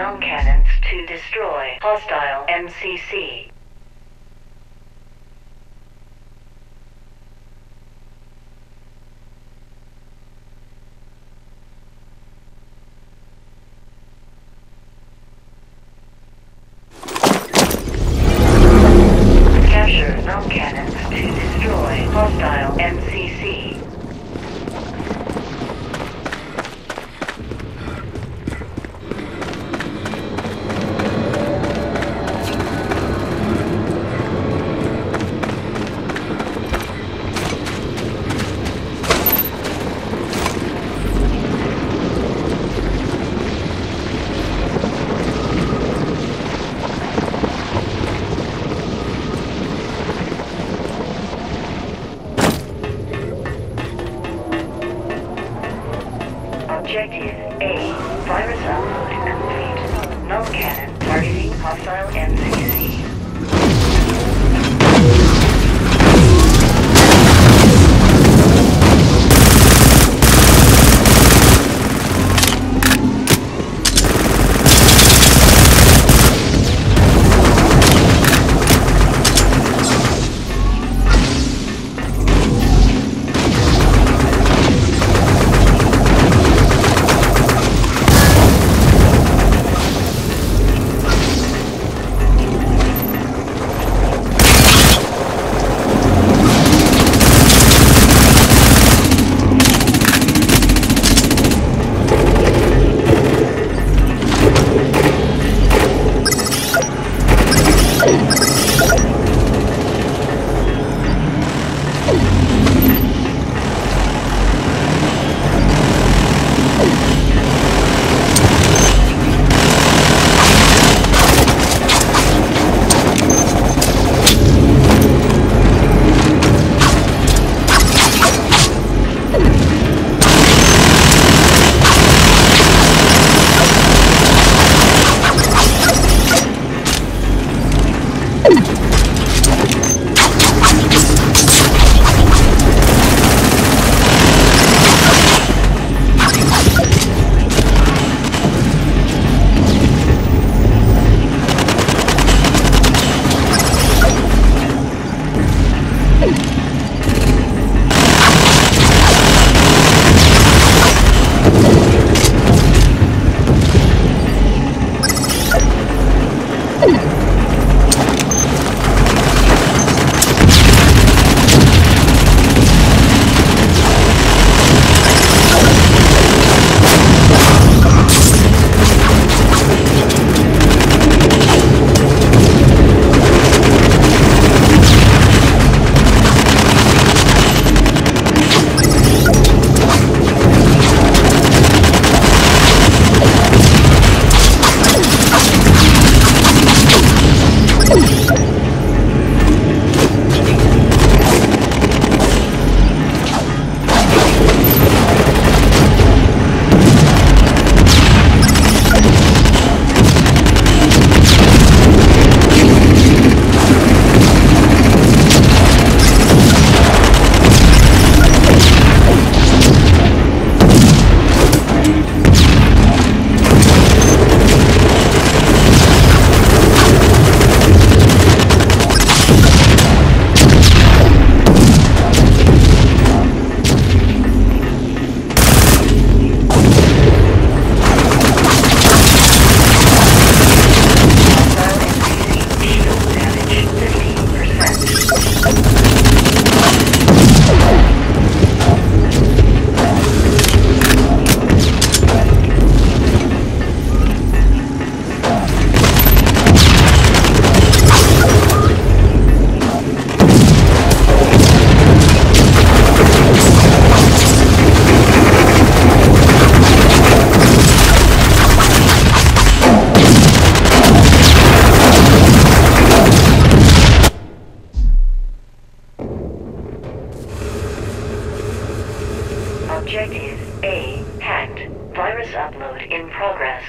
Capture null cannons to destroy hostile MCC. Objective A hacked. Virus upload in progress.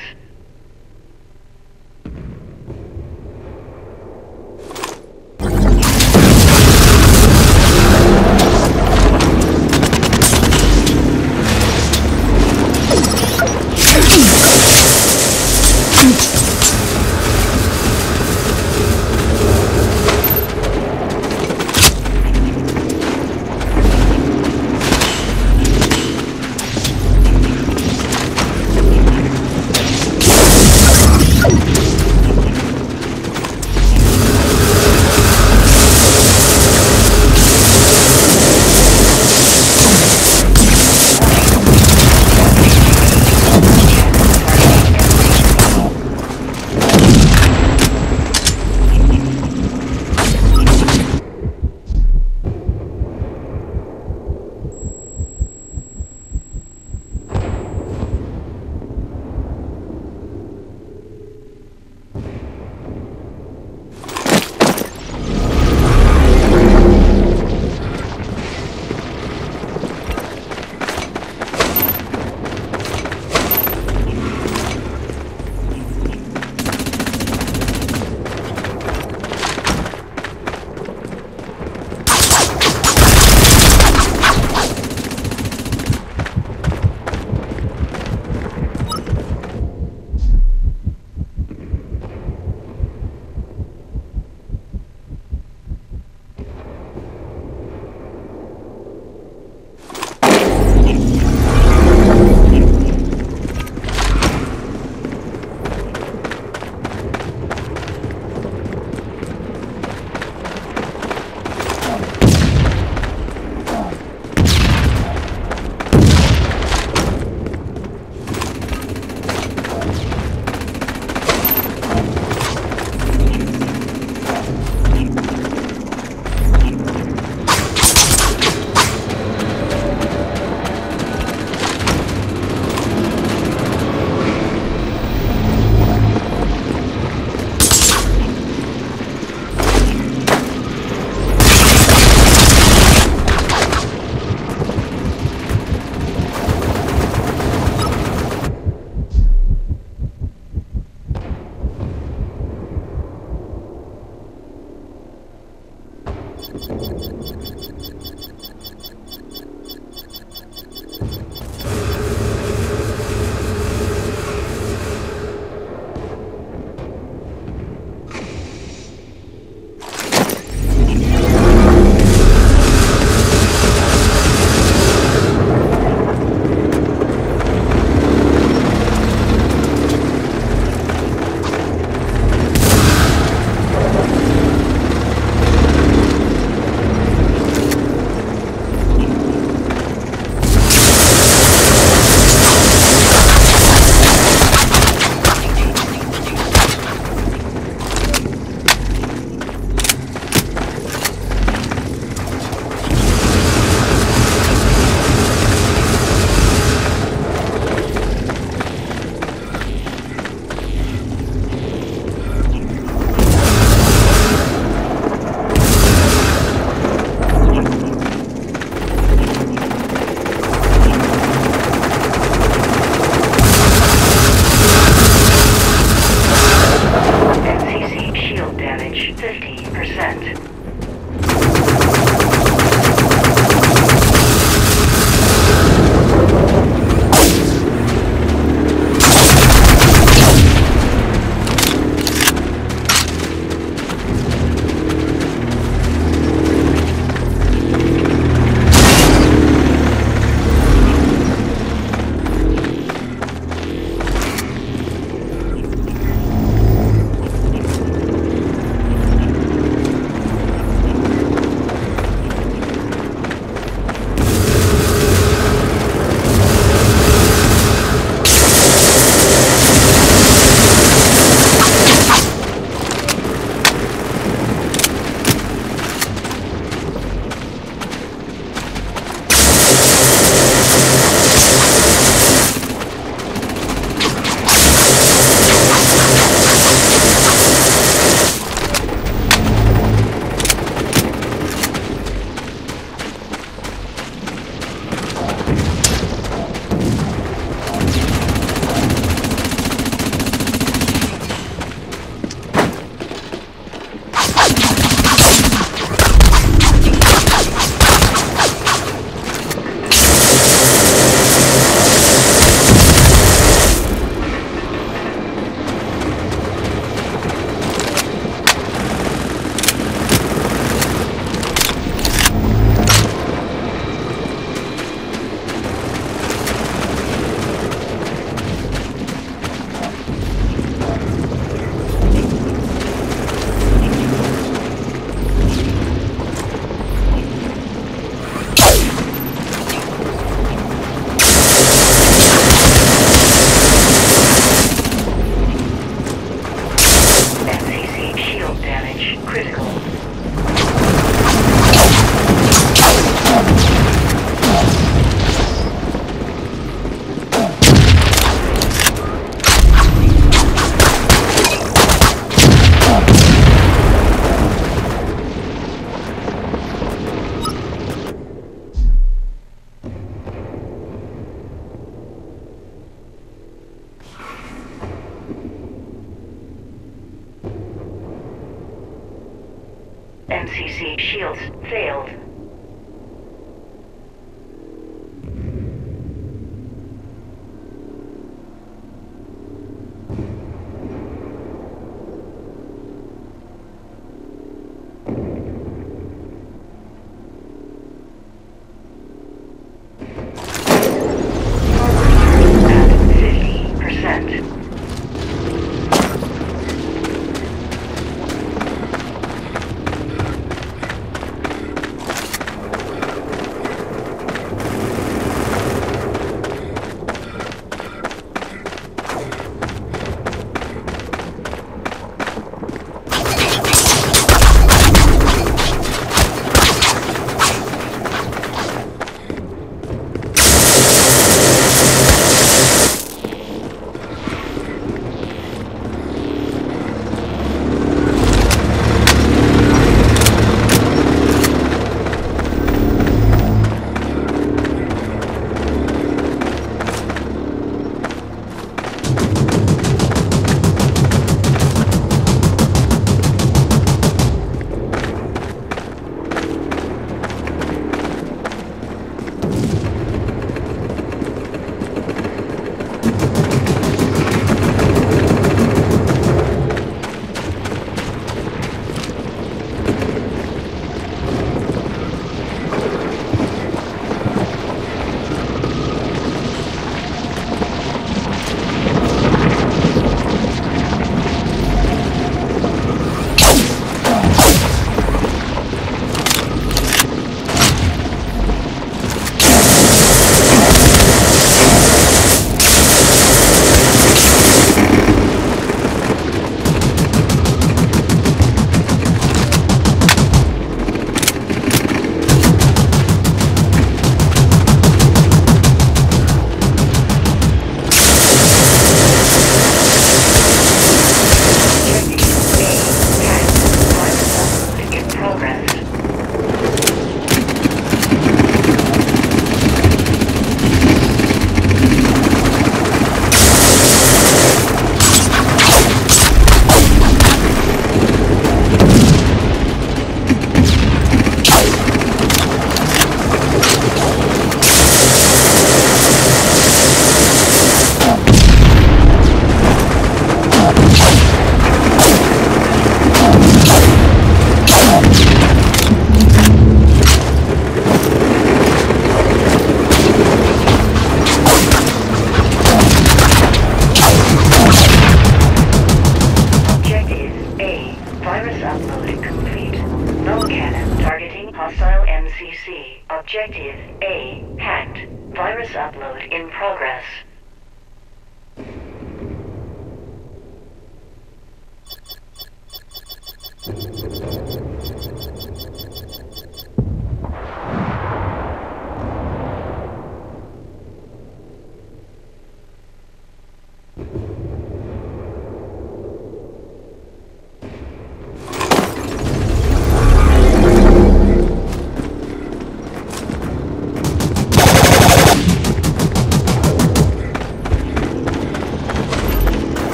percent. Breach critical.